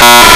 Ah!